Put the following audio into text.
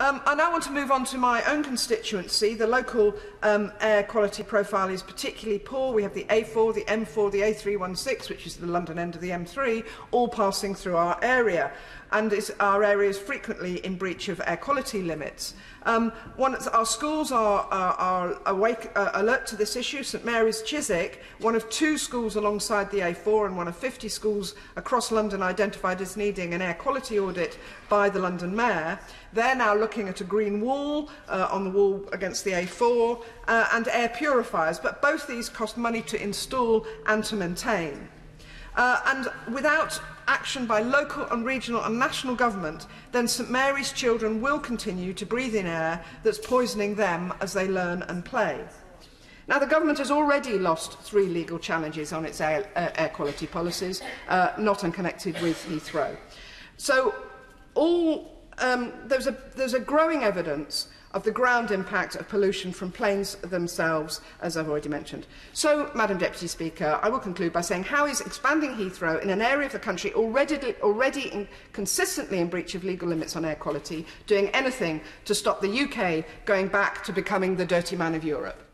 Um, I now want to move on to my own constituency. The local um, air quality profile is particularly poor. We have the A4, the M4, the A316, which is the London end of the M3, all passing through our area. And our area is frequently in breach of air quality limits. Um, one, our schools are, are, are awake, uh, alert to this issue. St Mary's Chiswick, one of two schools alongside the A4 and one of 50 schools across London identified as needing an air quality audit by the London Mayor. They're now looking at a green wall uh, on the wall against the A4 uh, and air purifiers, but both these cost money to install and to maintain. Uh, and without action by local and regional and national government, then St Mary's children will continue to breathe in air that's poisoning them as they learn and play. Now, the government has already lost three legal challenges on its air, uh, air quality policies, uh, not unconnected with Heathrow. So, all, um, there's, a, there's a growing evidence of the ground impact of pollution from planes themselves, as I've already mentioned. So, Madam Deputy Speaker, I will conclude by saying how is expanding Heathrow in an area of the country already, already in, consistently in breach of legal limits on air quality doing anything to stop the UK going back to becoming the dirty man of Europe?